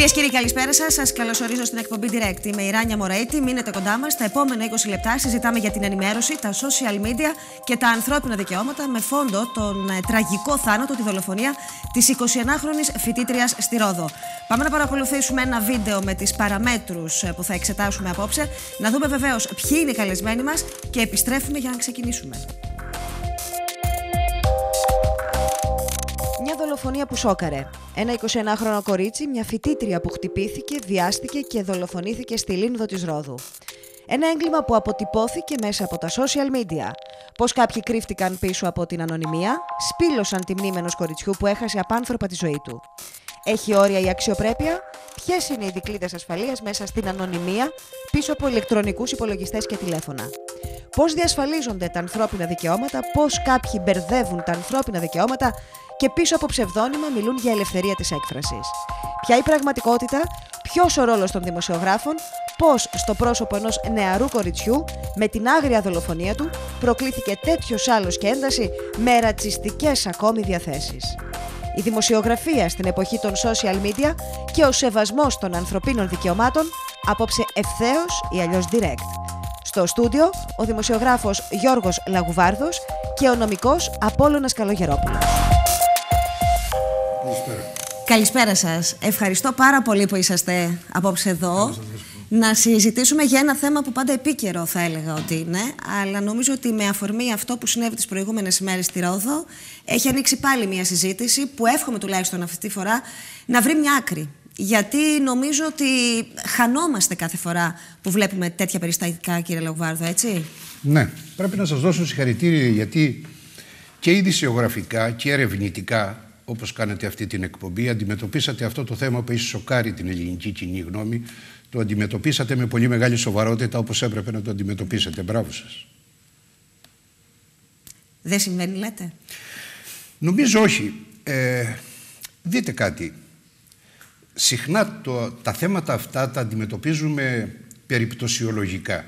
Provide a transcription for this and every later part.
Κυρίες και κύριοι, καλησπέρα σας. Σας καλωσορίζω στην εκπομπή Direct. Είμαι η Ράνια Μωραίτη. Μείνετε κοντά μας. Τα επόμενα 20 λεπτά συζητάμε για την ενημέρωση, τα social media και τα ανθρώπινα δικαιώματα με φόντο τον ε, τραγικό θάνατο, τη δολοφονία της 21χρονη φοιτήτριας στη Ρόδο. Πάμε να παρακολουθήσουμε ένα βίντεο με τις παραμέτρους ε, που θα εξετάσουμε απόψε. Να δούμε βεβαίως ποιοι είναι οι καλεσμένοι μας και επιστρέφουμε για να ξεκινήσουμε. Μια δολοφονία που σόκαρε. Ένα 21χρονο κορίτσι, μια φοιτήτρια που χτυπήθηκε, βιάστηκε και δολοφονήθηκε στη Λίνδο της Ρόδου. Ένα έγκλημα που αποτυπώθηκε μέσα από τα social media. Πώς κάποιοι κρύφτηκαν πίσω από την ανωνυμία, σπήλωσαν τη μνήμη ενός κοριτσιού που έχασε απάνθρωπα τη ζωή του. Έχει όρια η αξιοπρέπεια, ποιες είναι οι δικλείδες ασφαλείας μέσα στην ανωνυμία, πίσω από ηλεκτρονικούς υπολογιστές και τηλέφωνα; Πώς διασφαλίζονται τα ανθρώπινα δικαιώματα, πώς κάποιοι μπερδεύουν τα ανθρώπινα δικαιώματα; Και πίσω από ψευδόνυμα μιλούν για ελευθερία της έκφρασης. Ποια η πραγματικότητα, ποιος ο ρόλος των δημοσιογράφων, πώς στο πρόσωπο ενός νεαρού κοριτσιού με την άγρια δολοφονία του προκλήθηκε τέτοιος άλλος και ένταση με ρατσιστικές ακόμη διαθέσεις. Η δημοσιογραφία στην εποχή των social media και ο σεβασμός των ανθρωπίνων δικαιωμάτων απόψε ευθέως ή αλλιώς direct. Στο στούντιο ο δημοσιογράφος Γιώργος Λαγουβάρδος και ο νομικός Απόλλωνας Καλογερόπουλος. Καλησπέρα σας. Ευχαριστώ πάρα πολύ που είσαστε απόψε εδώ. Να συζητήσουμε για ένα θέμα που πάντα επίκαιρο θα έλεγα ότι είναι, αλλά νομίζω ότι με αφορμή αυτό που συνέβη τις προηγούμενες ημέρες στη Ρόδο, έχει ανοίξει πάλι μια συζήτηση που εύχομαι τουλάχιστον αυτή τη φορά να βρει μια άκρη. Γιατί νομίζω ότι χανόμαστε κάθε φορά που βλέπουμε τέτοια περιστατικά, κύριε Λογβάρδο, έτσι; Ναι, πρέπει να σας δώσω συγχαρητήρια γιατί και ειδησιογραφικά και ερευνητικά όπως κάνετε αυτή την εκπομπή, αντιμετωπίσατε αυτό το θέμα που έχει σοκάρει την ελληνική κοινή γνώμη. Το αντιμετωπίσατε με πολύ μεγάλη σοβαρότητα όπως έπρεπε να το αντιμετωπίσετε. Μπράβο σας. Δεν συμβαίνει, λέτε; Νομίζω όχι. Ε, δείτε κάτι. Συχνά το, τα θέματα αυτά τα αντιμετωπίζουμε περιπτωσιολογικά.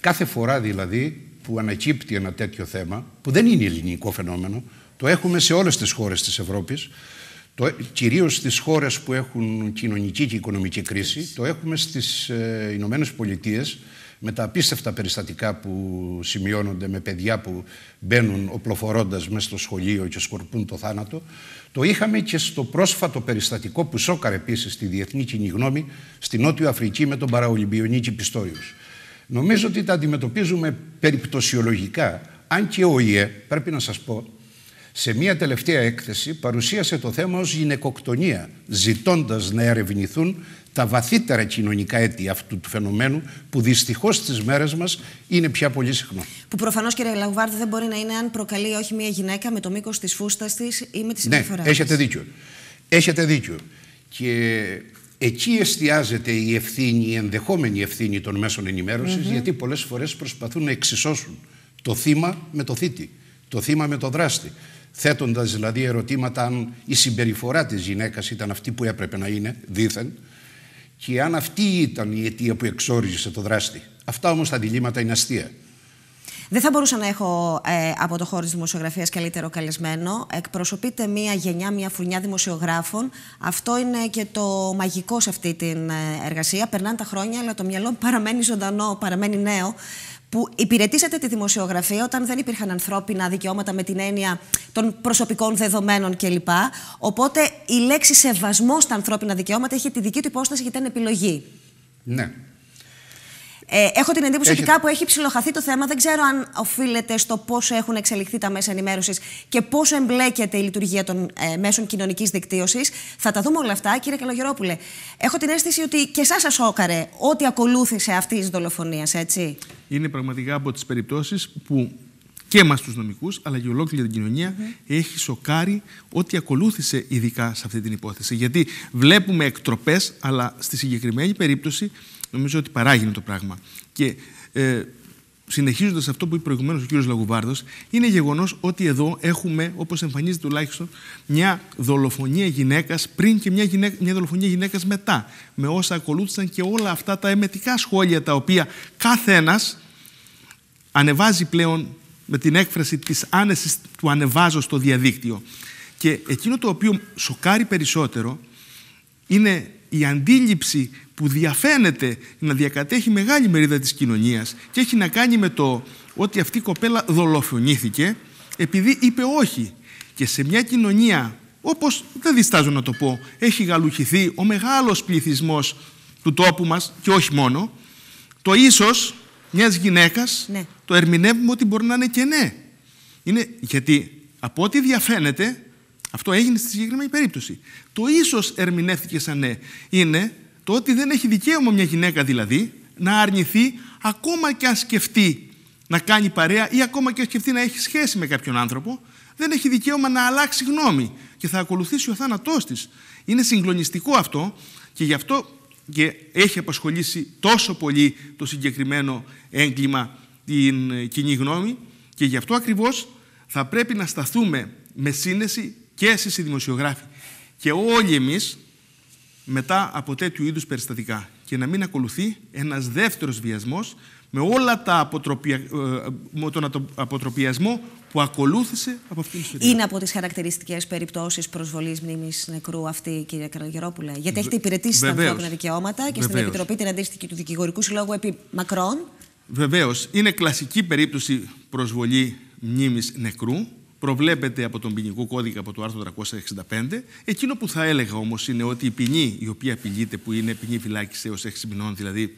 Κάθε φορά δηλαδή που ανακύπτει ένα τέτοιο θέμα, που δεν είναι ελληνικό φαινόμενο, το έχουμε σε όλες τις χώρες της Ευρώπης, το, κυρίως στις χώρες που έχουν κοινωνική και οικονομική κρίση. Το έχουμε στις ε, Ηνωμένες Πολιτείες με τα απίστευτα περιστατικά που σημειώνονται με παιδιά που μπαίνουν οπλοφορώντας μέσα στο σχολείο και σκορπούν το θάνατο. Το είχαμε και στο πρόσφατο περιστατικό που σώκαρε επίσης τη διεθνή κοινή γνώμη στη Νότιο Αφρική με τον Παραολυμπιονίκη Πιστόριος. Νομίζω ότι τα αντιμετωπίζουμε περιπτωσιολογικά, αν και ο ΙΕ, πρέπει να σας πω, σε μία τελευταία έκθεση παρουσίασε το θέμα ως γυναικοκτονία, ζητώντας να ερευνηθούν τα βαθύτερα κοινωνικά αίτια αυτού του φαινομένου που δυστυχώς στις μέρες μας είναι πια πολύ συχνό. Που προφανώς κύριε Λαγουβάρδη δεν μπορεί να είναι αν προκαλεί όχι μία γυναίκα με το μήκος της φούστας της ή με τη ναι, συμπεριφορά Ναι, έχετε δίκιο. Έχετε δίκιο. Και εκεί εστιάζεται η ευθύνη, η ενδεχόμενη ευθύνη των μέσων ενημέρωσης γιατί πολλές φορές προσπαθούν να εξισώσουν το θύμα με το θήτη, το θύμα με το δράστη θέτοντας δηλαδή ερωτήματα αν η συμπεριφορά της γυναίκας ήταν αυτή που έπρεπε να είναι, δήθεν, και αν αυτή ήταν η αιτία που εξόριζε το δράστη. Αυτά όμως τα διλήμματα είναι αστεία. Δεν θα μπορούσα να έχω ε, από το χώρο της δημοσιογραφίας καλύτερο καλεσμένο. Εκπροσωπείται μία γενιά, μία φουρνιά δημοσιογράφων. Αυτό είναι και το μαγικό σε αυτή την ε, εργασία. Περνάνε τα χρόνια, αλλά το μυαλό παραμένει ζωντανό, παραμένει νέο που υπηρετήσατε τη δημοσιογραφία όταν δεν υπήρχαν ανθρώπινα δικαιώματα με την έννοια των προσωπικών δεδομένων κλπ. Οπότε η λέξη σεβασμός στα ανθρώπινα δικαιώματα έχει τη δική του υπόσταση γιατί ήταν επιλογή. Ναι. Ε, έχω την εντύπωση ότι κάπου έχει ψηλοχαθεί το θέμα. Δεν ξέρω αν οφείλεται στο πόσο έχουν εξελιχθεί τα μέσα ενημέρωσης και πόσο εμπλέκεται η λειτουργία των ε, μέσων κοινωνικής δικτύωσης. Θα τα δούμε όλα αυτά, κύριε Καλογερόπουλε. Έχω την αίσθηση ότι και εσάς σας όκαρε ό,τι ακολούθησε αυτή της δολοφονίας, έτσι. Είναι πραγματικά από τις περιπτώσεις που και εμάς τους νομικούς, αλλά και ολόκληρη την κοινωνία, έχει σοκάρει ό,τι ακολούθησε ειδικά σε αυτή την υπόθεση. Γιατί βλέπουμε εκτροπές, αλλά στη συγκεκριμένη περίπτωση νομίζω ότι παράγει το πράγμα. Και ε, συνεχίζοντας αυτό που είπε προηγουμένως ο κ. Λαγουβάρδος, είναι γεγονός ότι εδώ έχουμε, όπως εμφανίζεται τουλάχιστον, μια δολοφονία γυναίκας πριν και μια, γυναίκα, μια δολοφονία γυναίκας μετά. Με όσα ακολούθησαν και όλα αυτά τα εμετικά σχόλια τα οποία κάθε ένας ανεβάζει πλέον με την έκφραση της άνεσης του ανεβάζω στο διαδίκτυο. Και εκείνο το οποίο σοκάρει περισσότερο είναι η αντίληψη που διαφαίνεται να διακατέχει μεγάλη μερίδα της κοινωνίας και έχει να κάνει με το ότι αυτή η κοπέλα δολοφονήθηκε επειδή είπε όχι. Και σε μια κοινωνία, όπως δεν διστάζω να το πω, έχει γαλουχηθεί ο μεγάλος πληθυσμός του τόπου μας και όχι μόνο, το ίσως μιας γυναίκας Ναι. το ερμηνεύουμε ότι μπορεί να είναι και ναι. Είναι, γιατί από ό,τι διαφαίνεται, αυτό έγινε στη συγκεκριμένη περίπτωση. Το ίσως ερμηνεύτηκε σαν ναι. Είναι το ότι δεν έχει δικαίωμα μια γυναίκα δηλαδή να αρνηθεί ακόμα και αν σκεφτεί να κάνει παρέα ή ακόμα και αν σκεφτεί να έχει σχέση με κάποιον άνθρωπο, δεν έχει δικαίωμα να αλλάξει γνώμη και θα ακολουθήσει ο θάνατός της. Είναι συγκλονιστικό αυτό και γι' αυτό και έχει απασχολήσει τόσο πολύ το συγκεκριμένο έγκλημα την ε, κοινή γνώμη και γι' αυτό ακριβώς θα πρέπει να σταθούμε με σύνεση και εσείς οι δημοσιογράφοι και όλοι εμείς μετά από τέτοιου είδους περιστατικά και να μην ακολουθεί ένας δεύτερος βιασμός με όλα τα αποτροπια... ε, με τον ατο- αποτροπιασμό που ακολούθησε από αυτήν την ιστορία. Είναι από τις χαρακτηριστικές περιπτώσεις προσβολής μνήμης νεκρού αυτή, κύριε Καλογερόπουλε; Γιατί έχετε υπηρετήσει στα βεβαίως. ανθρώπινα δικαιώματα και στην Βεβαίως. Επιτροπή την αντίστοιχη του Δικηγορικού Συλλόγου επί Μακρόν. Βεβαίως, είναι κλασική περίπτωση προσβολή μνήμης νεκρού. Προβλέπεται από τον ποινικό κώδικα από το άρθρο 365. Εκείνο που θα έλεγα όμως είναι ότι η ποινή η οποία απειλείται, που είναι ποινή φυλάκιση έως 6 μηνών, δηλαδή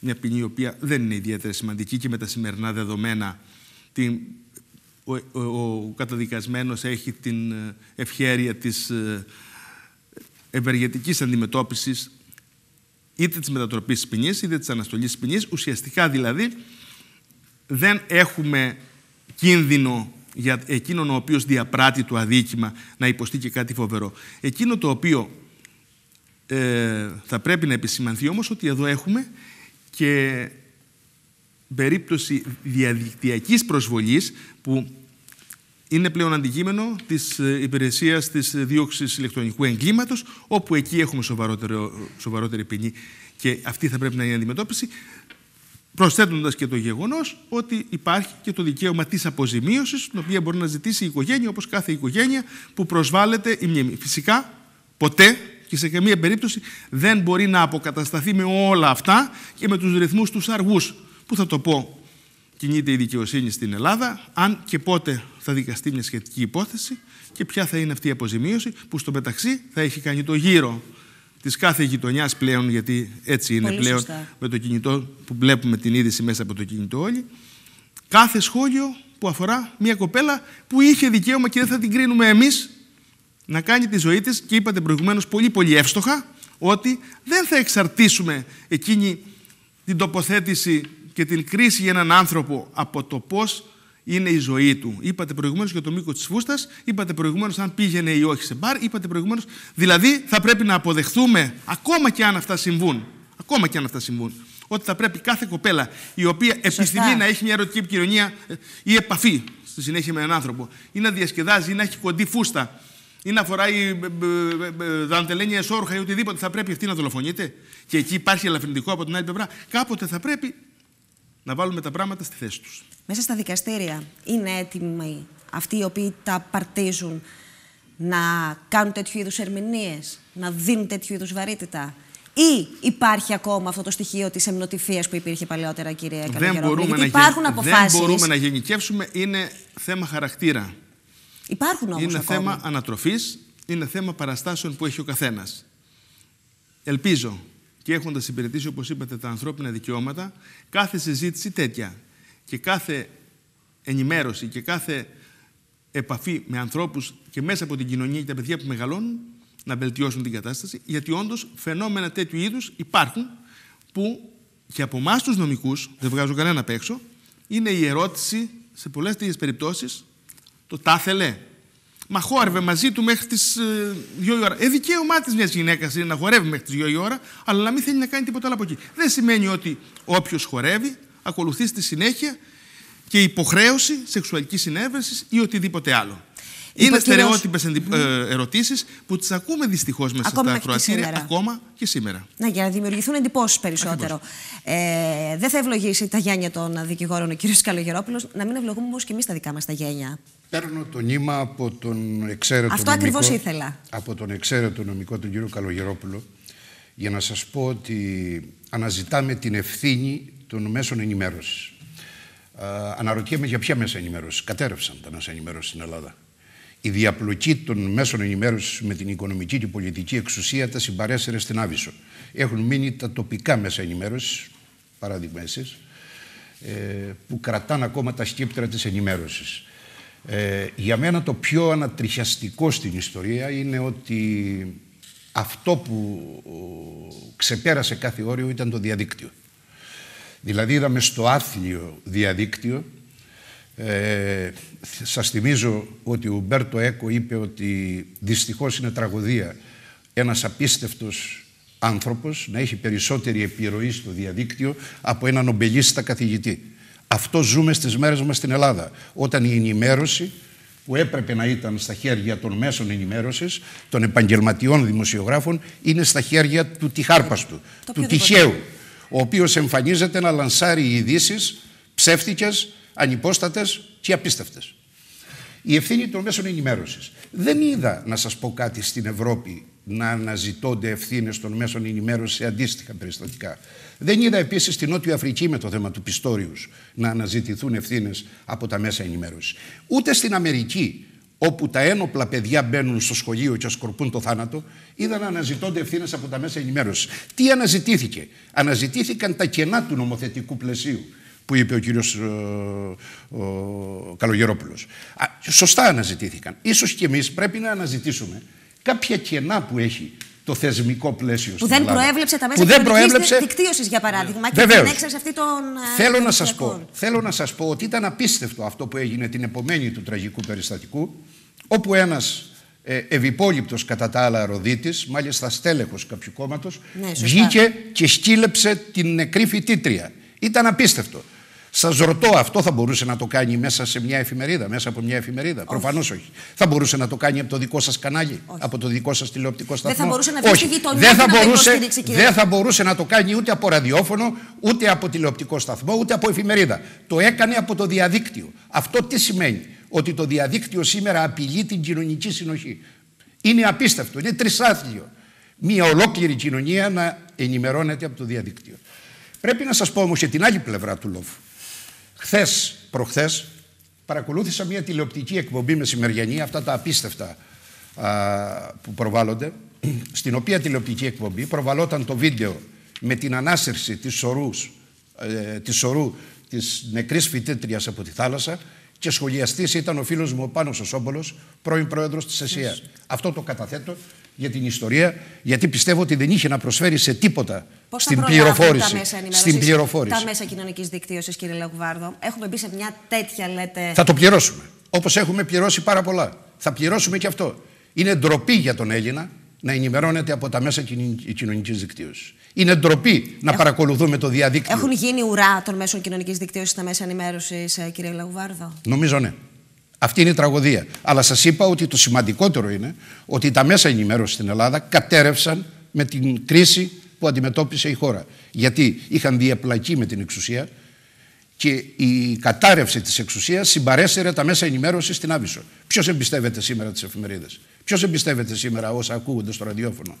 μια ποινή η οποία δεν είναι ιδιαίτερα σημαντική και με τα σημερινά δεδομένα την, ο, ο, ο καταδικασμένος έχει την ε, ευχέρεια της ε, ευεργετικής αντιμετώπισης είτε της μετατροπής της ποινής, είτε της αναστολής της ποινής. Ουσιαστικά δηλαδή δεν έχουμε κίνδυνο για εκείνον ο οποίος διαπράττει το αδίκημα να υποστεί και κάτι φοβερό. Εκείνο το οποίο ε, θα πρέπει να επισημανθεί όμως ότι εδώ έχουμε και περίπτωση διαδικτυακής προσβολής που είναι πλέον αντικείμενο της ε, υπηρεσίας της ε, δίωξης ηλεκτρονικού εγκλήματος, όπου εκεί έχουμε σοβαρότερο, σοβαρότερη ποινή και αυτή θα πρέπει να είναι η αντιμετώπιση, προσθέτοντας και το γεγονός ότι υπάρχει και το δικαίωμα της αποζημίωσης, την οποία μπορεί να ζητήσει η οικογένεια, όπως κάθε οικογένεια που προσβάλλεται η μνήμη. Φυσικά, ποτέ και σε καμία περίπτωση δεν μπορεί να αποκατασταθεί με όλα αυτά και με τους ρυθμούς τους αργούς. Πού θα το πω, κινείται η δικαιοσύνη στην Ελλάδα, αν και πότε θα δικαστεί μια σχετική υπόθεση και ποια θα είναι αυτή η αποζημίωση που στο μεταξύ θα έχει κάνει το γύρο της κάθε γειτονιάς πλέον, γιατί έτσι είναι Πολύ πλέον σωστά. με το κινητό που βλέπουμε την είδηση μέσα από το κινητό όλοι. Κάθε σχόλιο που αφορά μια κοπέλα που είχε δικαίωμα και δεν θα την κρίνουμε εμείς να κάνει τη ζωή της και είπατε προηγουμένως πολύ πολύ εύστοχα ότι δεν θα εξαρτήσουμε εκείνη την τοποθέτηση και την κρίση για έναν άνθρωπο από το πώς είναι η ζωή του. Είπατε προηγουμένως για το μήκο της φούστας, είπατε προηγουμένως αν πήγαινε ή όχι σε μπαρ, είπατε προηγουμένως. Δηλαδή θα πρέπει να αποδεχθούμε, ακόμα και αν αυτά συμβούν, ακόμα και αν αυτά συμβούν, ότι θα πρέπει κάθε κοπέλα η οποία επιθυμεί να έχει μια ερωτική επικοινωνία ε, ή επαφή στη συνέχεια με έναν άνθρωπο ή να διασκεδάζει ή να έχει κοντή φούστα ή να φοράει ε, ε, ε, ε, δαντελένια εσόρουχα ή οτιδήποτε, θα πρέπει αυτή να δολοφονείται; Και εκεί υπάρχει ελαφρυντικό από την άλλη πλευρά. Κάποτε θα πρέπει να βάλουμε τα πράγματα στη θέση τους. Μέσα στα δικαστήρια είναι έτοιμοι αυτοί οι οποίοι τα παρτίζουν να κάνουν τέτοιου είδους ερμηνείες, να δίνουν τέτοιου είδους βαρύτητα; Ή υπάρχει ακόμα αυτό το στοιχείο της εμνοτυφίας που υπήρχε παλαιότερα, κύριε Δεν Καλογερόπουλε; μπορούμε, Γιατί να, υπάρχουν γεν- αποφάσεις. δεν μπορούμε να γενικεύσουμε, είναι θέμα χαρακτήρα. Υπάρχουν όμως είναι ακόμα. θέμα ανατροφής, είναι θέμα παραστάσεων που έχει ο καθένας. Ελπίζω και έχοντας υπηρετήσει, όπως είπατε, τα ανθρώπινα δικαιώματα, κάθε συζήτηση τέτοια και κάθε ενημέρωση και κάθε επαφή με ανθρώπους και μέσα από την κοινωνία και τα παιδιά που μεγαλώνουν να βελτιώσουν την κατάσταση, γιατί όντως φαινόμενα τέτοιου είδους υπάρχουν που και από εμάς τους νομικούς, δεν βγάζω κανένα απ' έξω, είναι η ερώτηση σε πολλές τέτοιες περιπτώσεις το τα ήθελε. Μα χόρευε μαζί του μέχρι τις ε, δύο η ώρα. Ε, δικαίωμά της μιας γυναίκας είναι να χορεύει μέχρι τις δύο η ώρα, αλλά να μην θέλει να κάνει τίποτα άλλο από εκεί. Δεν σημαίνει ότι όποιος χορεύει ακολουθεί στη συνέχεια και υποχρέωση σεξουαλικής συνέβρεσης ή οτιδήποτε άλλο. Είπε Είναι ο κύριος- στερεότυπε ερωτήσεις που τις ακούμε δυστυχώς μέσα Ακόμα στα μέχρι και ακροατήρια σήμερα. ακόμα και σήμερα. Ναι, για να δημιουργηθούν εντυπώσεις περισσότερο. Ε, δεν θα ευλογήσει τα γένια των δικηγόρων ο κ. Καλογερόπουλος, να μην ευλογούμε όμως και εμείς τα δικά μας τα γένια. Παίρνω το νήμα από τον εξαίρετο Αυτό νομικό, ακριβώς ήθελα. Από τον εξαίρετο νομικό τον κύριο Καλογερόπουλο για να σας πω ότι αναζητάμε την ευθύνη των μέσων ενημέρωσης. αναρωτιέμαι για ποια μέσα ενημέρωσης. Κατέρευσαν τα μέσα ενημέρωσης στην Ελλάδα. Η διαπλοκή των μέσων ενημέρωσης με την οικονομική και πολιτική εξουσία τα συμπαρέσυρε στην Άβυσσο. Έχουν μείνει τα τοπικά μέσα ενημέρωσης, παράδειγμα εσείς, ε, που κρατάνε ακόμα τα σκύπτρα της ενημέρωσης. Ε, για μένα το πιο ανατριχιαστικό στην ιστορία είναι ότι αυτό που ξεπέρασε κάθε όριο ήταν το διαδίκτυο. Δηλαδή είδαμε στο άθλιο διαδίκτυο ε, σας θυμίζω ότι ο Μπέρτο Έκο είπε ότι δυστυχώς είναι τραγωδία ένας απίστευτος άνθρωπος να έχει περισσότερη επιρροή στο διαδίκτυο από έναν ομπελίστα καθηγητή. Αυτό ζούμε στις μέρες μας στην Ελλάδα. Όταν η ενημέρωση που έπρεπε να ήταν στα χέρια των μέσων ενημέρωσης, των επαγγελματιών δημοσιογράφων, είναι στα χέρια του τυχάρπαστου, του τυχαίου, ο οποίος εμφανίζεται να λανσάρει ειδήσεις ψεύτικες, ανυπόστατες και απίστευτες. Η ευθύνη των μέσων ενημέρωσης. Δεν είδα, να σας πω κάτι, στην Ευρώπη να αναζητώνται ευθύνες των μέσων ενημέρωσης σε αντίστοιχα περιστατικά. Δεν είδα επίσης στην Νότια Αφρική με το θέμα του Πιστόριους να αναζητηθούν ευθύνες από τα μέσα ενημέρωσης. Ούτε στην Αμερική, όπου τα ένοπλα παιδιά μπαίνουν στο σχολείο και ασκορπούν το θάνατο, είδα να αναζητώνται ευθύνες από τα μέσα ενημέρωσης. Τι αναζητήθηκε, Αναζητήθηκαν τα κενά του νομοθετικού πλαισίου που είπε ο κύριος ο, ο Καλογερόπουλος. σωστά αναζητήθηκαν. Ίσως και εμείς πρέπει να αναζητήσουμε κάποια κενά που έχει το θεσμικό πλαίσιο που δεν προέβλεψε τα μέσα προέβλεψε... δικτύωσης για παράδειγμα και την έξαρση αυτή των θέλω να, σας πω, θέλω να σας πω ότι ήταν απίστευτο αυτό που έγινε την επομένη του τραγικού περιστατικού όπου ένας ε, ευυπόλοιπτος κατά τα άλλα ροδίτης, μάλιστα στέλεχος κάποιου κόμματος, ναι, βγήκε και σκύλεψε την νεκρή φοιτήτρια. Ήταν απίστευτο. Σας ρωτώ, αυτό θα μπορούσε να το κάνει μέσα σε μια εφημερίδα, μέσα από μια εφημερίδα; Προφανώς όχι. Θα μπορούσε να το κάνει από το δικό σας κανάλι, από το δικό σας τηλεοπτικό σταθμό. Δεν θα μπορούσε να βγει στη γειτονιά δεν θα, μπορούσε, δεν θα μπορούσε να το κάνει ούτε από ραδιόφωνο, ούτε από τηλεοπτικό σταθμό, ούτε από εφημερίδα. Το έκανε από το διαδίκτυο. Αυτό τι σημαίνει, Ότι το διαδίκτυο σήμερα απειλεί την κοινωνική συνοχή. Είναι απίστευτο, είναι τρισάθλιο. Μια ολόκληρη κοινωνία να ενημερώνεται από το διαδίκτυο. Πρέπει να σας πω όμως και την άλλη πλευρά του λόγου. Χθες, προχθές, παρακολούθησα μια τηλεοπτική εκπομπή μεσημεριανή, αυτά τα απίστευτα α, που προβάλλονται, στην οποία τηλεοπτική εκπομπή προβαλόταν το βίντεο με την ανάσυρση της, σωρούς, ε, της σωρού της νεκρής φοιτήτριας από τη θάλασσα και σχολιαστής ήταν ο φίλος μου ο Πάνος ο Σόμπολος, πρώην πρόεδρος της ΕΣΥΑ. Αυτό το καταθέτω για την ιστορία, γιατί πιστεύω ότι δεν είχε να προσφέρει σε τίποτα Πώς στην πληροφόρηση. Τα μέσα στην πληροφόρηση. Τα μέσα κοινωνικής δικτύωσης, κύριε Λαγουβάρδο. Έχουμε μπει σε μια τέτοια, λέτε. Θα το πληρώσουμε. Όπως έχουμε πληρώσει πάρα πολλά. Θα πληρώσουμε και αυτό. Είναι ντροπή για τον Έλληνα να ενημερώνεται από τα μέσα κοινωνικής δικτύωσης. Είναι ντροπή να παρακολουθούμε το διαδίκτυο. Έχουν γίνει ουρά των μέσων κοινωνικής δικτύωσης στα μέσα ενημέρωσης, ε, κύριε Λαγουβάρδο. Νομίζω ναι. Αυτή είναι η τραγωδία. Αλλά σας είπα ότι το σημαντικότερο είναι ότι τα μέσα ενημέρωσης στην Ελλάδα κατέρευσαν με την κρίση που αντιμετώπισε η χώρα. Γιατί είχαν διαπλακεί με την εξουσία και η κατάρρευση της εξουσίας συμπαρέσυρε τα μέσα ενημέρωσης στην Άβυσσο. Ποιος εμπιστεύεται σήμερα τις εφημερίδες; Ποιος εμπιστεύεται σήμερα όσα ακούγονται στο ραδιόφωνο;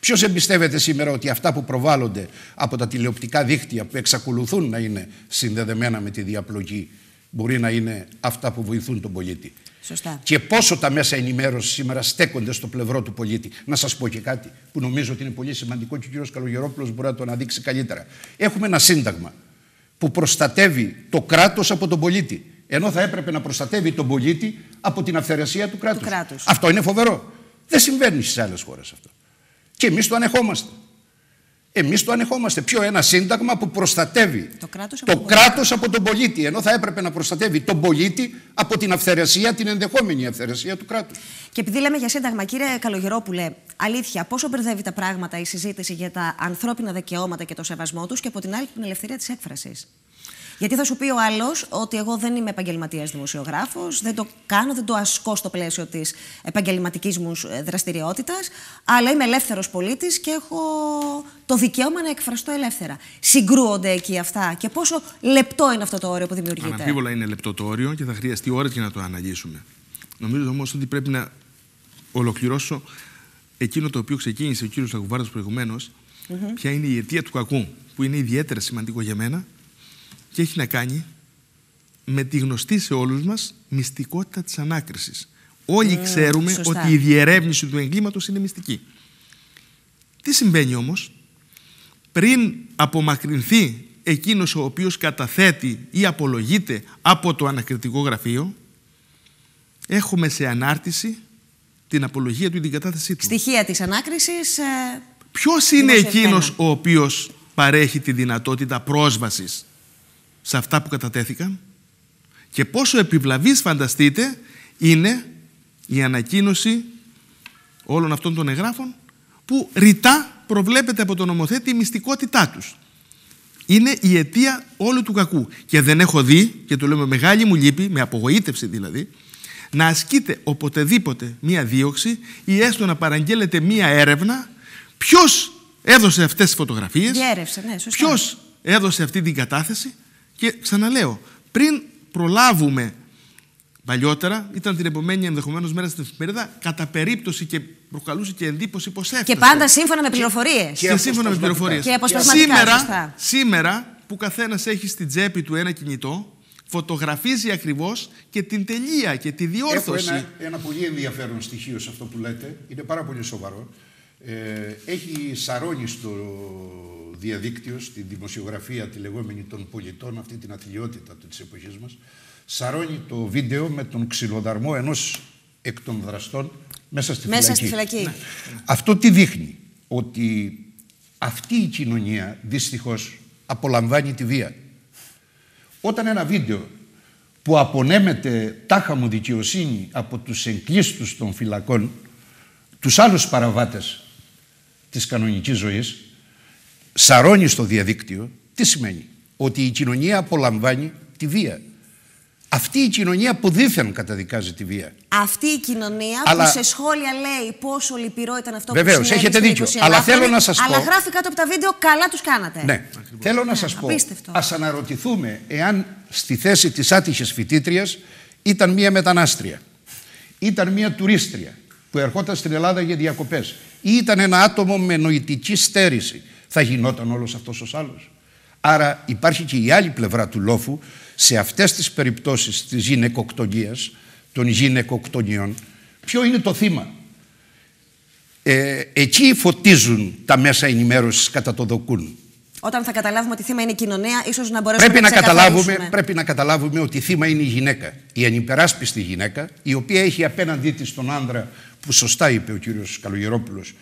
Ποιος εμπιστεύεται σήμερα ότι αυτά που προβάλλονται από τα τηλεοπτικά δίκτυα που εξακολουθούν να είναι συνδεδεμένα με τη διαπλοκή μπορεί να είναι αυτά που βοηθούν τον πολίτη; Σωστά. Και πόσο τα μέσα ενημέρωσης σήμερα στέκονται στο πλευρό του πολίτη; Να σας πω και κάτι που νομίζω ότι είναι πολύ σημαντικό και ο κ. Καλογερόπουλος μπορεί να το αναδείξει καλύτερα. Έχουμε ένα σύνταγμα που προστατεύει το κράτος από τον πολίτη. Ενώ θα έπρεπε να προστατεύει τον πολίτη από την αυθαιρεσία του κράτους. Αυτό είναι φοβερό. Δεν συμβαίνει στις άλλες χώρες αυτό. Και εμείς το ανεχόμαστε. Εμείς το ανεχόμαστε. Ποιο ένα σύνταγμα που προστατεύει το κράτος από, το κράτος από τον πολίτη. Ενώ θα έπρεπε να προστατεύει τον πολίτη από την αυθαιρεσία, την ενδεχόμενη αυθαιρεσία του κράτους. Και επειδή λέμε για σύνταγμα, κύριε Καλογερόπουλε, αλήθεια, πόσο μπερδεύει τα πράγματα η συζήτηση για τα ανθρώπινα δικαιώματα και το σεβασμό τους και από την άλλη την ελευθερία της έκφρασης; Γιατί θα σου πει ο άλλος ότι εγώ δεν είμαι επαγγελματίας δημοσιογράφος, δεν το κάνω, δεν το ασκώ στο πλαίσιο της επαγγελματικής μου ε, δραστηριότητας, αλλά είμαι ελεύθερος πολίτης και έχω το δικαίωμα να εκφραστώ ελεύθερα. Συγκρούονται εκεί αυτά και πόσο λεπτό είναι αυτό το όριο που δημιουργείται; Αναμφίβολα είναι λεπτό το όριο και θα χρειαστεί ώρες για να το αναλύσουμε. Νομίζω όμως ότι πρέπει να ολοκληρώσω εκείνο το οποίο ξεκίνησε ο κύριος Λαγουβάρδο προηγουμένως, ποια είναι η αιτία του κακού, που είναι ιδιαίτερα σημαντικό για μένα και έχει να κάνει με τη γνωστή σε όλους μας μυστικότητα της ανάκρισης. Όλοι ξέρουμε ότι η διερεύνηση του εγκλήματος είναι μυστική. Τι συμβαίνει όμως, πριν απομακρυνθεί εκείνος ο οποίος καταθέτει ή απολογείται από το ανακριτικό γραφείο, έχουμε σε ανάρτηση την απολογία του ή την κατάθεσή του. Στοιχεία της ανάκρισης. Ε, Ποιος είναι εκείνος ο οποίος παρέχει τη δυνατότητα πρόσβασης σε αυτά που κατατέθηκαν και πόσο επιβλαβής φανταστείτε είναι η ανακοίνωση όλων αυτών των εγγράφων που ρητά προβλέπεται από τον νομοθέτη η μυστικότητά τους. Είναι η αιτία όλου του κακού. Και δεν έχω δει, και το λέω με μεγάλη μου λύπη, με απογοήτευση δηλαδή, να ασκείται οποτεδήποτε μία δίωξη ή έστω να παραγγέλλεται μία έρευνα ποιος έδωσε αυτές τις φωτογραφίες, Διέρευσε, ναι, ποιος έδωσε αυτή την κατάθεση και ξαναλέω, πριν προλάβουμε Παλιότερα ήταν την επομένη ενδεχομένως μέρα στην εφημερίδα κατά περίπτωση και προκαλούσε και εντύπωση πως έφτασε. Και πάντα σύμφωνα με πληροφορίες. Και, και σύμφωνα με πληροφορίες. Και σήμερα, σωστά. σήμερα που καθένας έχει στην τσέπη του ένα κινητό, φωτογραφίζει ακριβώς και την τελεία και τη διόρθωση. Έχω ένα, ένα πολύ ενδιαφέρον στοιχείο σε αυτό που λέτε. Είναι πάρα πολύ σοβαρό. Ε, έχει σαρώνει στο διαδίκτυο, στη δημοσιογραφία τη λεγόμενη των πολιτών, αυτή την αθλειότητα της εποχής μας, σαρώνει το βίντεο με τον ξυλοδαρμό ενός εκ των δραστών μέσα στη μέσα φυλακή. Στη φυλακή. Ναι. Αυτό τι δείχνει, ότι αυτή η κοινωνία δυστυχώς απολαμβάνει τη βία. Όταν ένα βίντεο που απονέμεται τάχα μου δικαιοσύνη από τους εγκλήστους των φυλακών, τους άλλους παραβάτες της κανονικής ζωής, σαρώνει στο διαδίκτυο, τι σημαίνει; Ότι η κοινωνία απολαμβάνει τη βία. Αυτή η κοινωνία που δίθεν καταδικάζει τη βία. Αυτή η κοινωνία Αλλά... που σε σχόλια λέει πόσο λυπηρό ήταν αυτό Βεβαίως, που συνέβη έχετε δίκιο. Αλλά θέλω να σας Αλλά πω... γράφει κάτω από τα βίντεο καλά τους κάνατε. Ναι. Θέλω να ναι, σας απίστευτο. πω, ας αναρωτηθούμε εάν στη θέση της άτυχης φοιτήτριας ήταν μία μετανάστρια, ήταν μία τουρίστρια που ερχόταν στην Ελλάδα για διακοπές ή ήταν ένα άτομο με νοητική στέρηση θα γινόταν όλος αυτός ο άλλος. Άρα υπάρχει και η άλλη πλευρά του λόφου σε αυτές τις περιπτώσεις της γυναικοκτονίας, των γυναικοκτονιών, ποιο είναι το θύμα; Ε, εκεί φωτίζουν τα μέσα ενημέρωσης κατά το δοκούν. Όταν θα καταλάβουμε ότι θύμα είναι η κοινωνία, ίσως να μπορέσουμε πρέπει να, να καταλάβουμε, Πρέπει να καταλάβουμε ότι θύμα είναι η γυναίκα, η ανυπεράσπιστη γυναίκα, η οποία έχει απέναντί της τον άνδρα, που σωστά είπε ο κύριος Καλογερόπουλος, ε,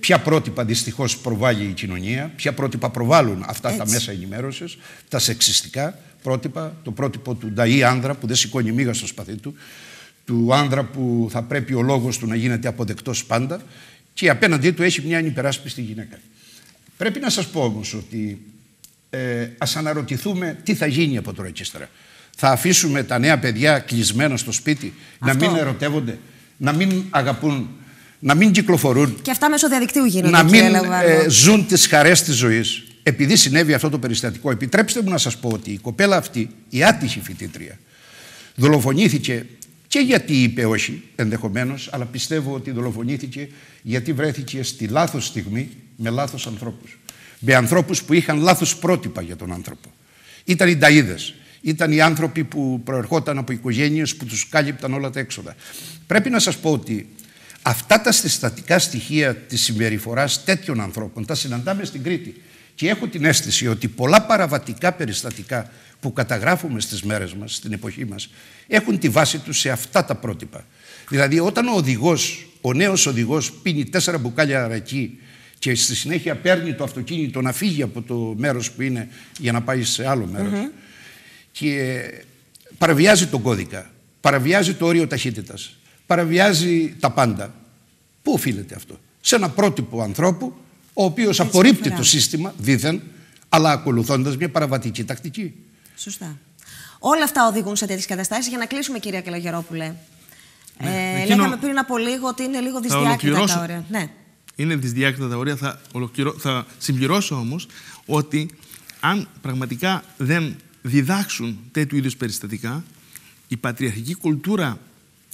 ποια πρότυπα δυστυχώς προβάλλει η κοινωνία, ποια πρότυπα προβάλλουν αυτά τα μέσα ενημέρωσης, τα σεξιστικά πρότυπα, το πρότυπο του νταΐ άνδρα που δεν σηκώνει μίγα στο σπαθί του, του άνδρα που θα πρέπει ο λόγος του να γίνεται αποδεκτός πάντα και απέναντί του έχει μια ανυπεράσπιστη γυναίκα. Πρέπει να σας πω όμως ότι ε, ας αναρωτηθούμε τι θα γίνει από τώρα και ύστερα. Θα αφήσουμε τα νέα παιδιά κλεισμένα στο σπίτι, να μην ερωτεύονται, να μην αγαπούν να μην κυκλοφορούν. Και αυτά μέσω διαδικτύου γίνονται. Να μην ε, ζουν τις χαρές της ζωής. Επειδή συνέβη αυτό το περιστατικό, επιτρέψτε μου να σας πω ότι η κοπέλα αυτή, η άτυχη φοιτήτρια, δολοφονήθηκε και γιατί είπε όχι ενδεχομένως, αλλά πιστεύω ότι δολοφονήθηκε γιατί βρέθηκε στη λάθος στιγμή με λάθος ανθρώπους. Με ανθρώπους που είχαν λάθος πρότυπα για τον άνθρωπο. Ήταν οι νταίδε. Ήταν οι άνθρωποι που προερχόταν από οικογένειες που τους κάλυπταν όλα τα έξοδα. Πρέπει να σας πω ότι Αυτά τα συστατικά στοιχεία της συμπεριφοράς τέτοιων ανθρώπων τα συναντάμε στην Κρήτη. Και έχω την αίσθηση ότι πολλά παραβατικά περιστατικά που καταγράφουμε στις μέρες μας, στην εποχή μας, έχουν τη βάση τους σε αυτά τα πρότυπα. Δηλαδή όταν ο οδηγός, ο νέος οδηγός πίνει τέσσερα μπουκάλια αρακή και στη συνέχεια παίρνει το αυτοκίνητο να φύγει από το μέρος που είναι για να πάει σε άλλο μέρος και παραβιάζει τον κώδικα, παραβιάζει το όριο ταχύτητας, παραβιάζει τα πάντα. Πού οφείλεται αυτό; Σε ένα πρότυπο ανθρώπου, ο οποίος απορρίπτει το σύστημα, δίθεν, αλλά ακολουθώντας μια παραβατική τακτική. Σωστά. Όλα αυτά οδηγούν σε τέτοιες καταστάσεις. Για να κλείσουμε, κυρία Καλαγερόπουλε. Ναι, ε, εκείνο... Λέγαμε πριν από λίγο ότι είναι λίγο δυσδιάκριτα τα όρια. Ναι. Είναι δυσδιάκριτα τα όρια. Θα, ολοκληρω... θα συμπληρώσω όμως ότι αν πραγματικά δεν διδάξουν τέτοιου είδους περιστατικά, η πατριαρχική κουλτούρα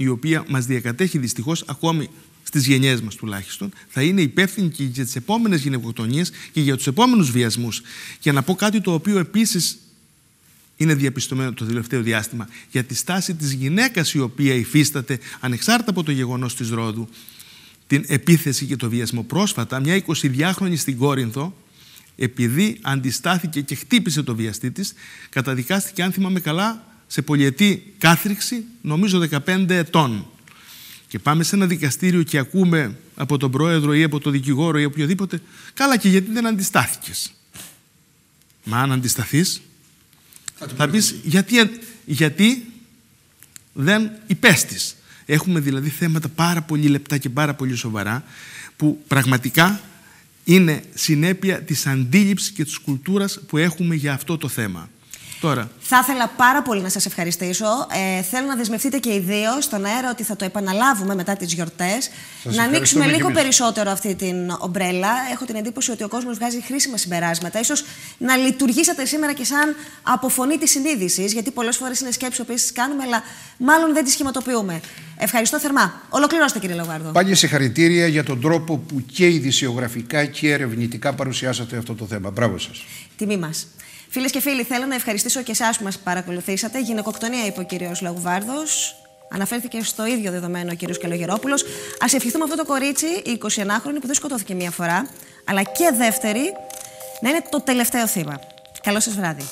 η οποία μας διακατέχει δυστυχώς ακόμη στις γενιές μας τουλάχιστον, θα είναι υπεύθυνη και για τις επόμενες γυναικοκτονίες και για τους επόμενους βιασμούς. Για να πω κάτι το οποίο επίσης είναι διαπιστωμένο το τελευταίο διάστημα για τη στάση της γυναίκας η οποία υφίσταται ανεξάρτητα από το γεγονός της Ρόδου την επίθεση και το βιασμό. Πρόσφατα, μια 22χρονη στην Κόρινθο, επειδή αντιστάθηκε και χτύπησε το βιαστή της, καταδικάστηκε, αν θυμάμαι καλά, σε πολιετή κάθριξη, νομίζω 15 ετών. Και πάμε σε ένα δικαστήριο και ακούμε από τον πρόεδρο ή από τον δικηγόρο ή οποιοδήποτε, καλά και γιατί δεν αντιστάθηκες; Μα αν αντισταθείς, θα πεις γιατί, γιατί δεν υπέστης. Έχουμε δηλαδή θέματα πάρα πολύ λεπτά και πάρα πολύ σοβαρά που πραγματικά είναι συνέπεια της αντίληψης και της κουλτούρας που έχουμε για αυτό το θέμα. Τώρα. Θα ήθελα πάρα πολύ να σας ευχαριστήσω. Ε, θέλω να δεσμευτείτε και οι δύο στον αέρα ότι θα το επαναλάβουμε μετά τις γιορτές. να ανοίξουμε λίγο περισσότερο αυτή την ομπρέλα. Έχω την εντύπωση ότι ο κόσμος βγάζει χρήσιμα συμπεράσματα. Ίσως να λειτουργήσατε σήμερα και σαν αποφωνή της συνείδησης, γιατί πολλές φορές είναι σκέψεις που κάνουμε, αλλά μάλλον δεν τις σχηματοποιούμε. Ευχαριστώ θερμά. Ολοκληρώστε κύριε Λογάρδο. Πάλι συγχαρητήρια για τον τρόπο που και ειδησιογραφικά και ερευνητικά παρουσιάσατε αυτό το θέμα. Μπράβο σας. Τιμή μας. Φίλες και φίλοι, θέλω να ευχαριστήσω και εσάς που μας παρακολουθήσατε. Γυναικοκτονία, είπε ο κύριος Λαγουβάρδος. Αναφέρθηκε στο ίδιο δεδομένο ο κύριος Καλογερόπουλος. Α ευχηθούμε αυτό το κορίτσι, η 21χρονη, που δεν σκοτώθηκε μία φορά, αλλά και δεύτερη, να είναι το τελευταίο θύμα. Καλό σας βράδυ.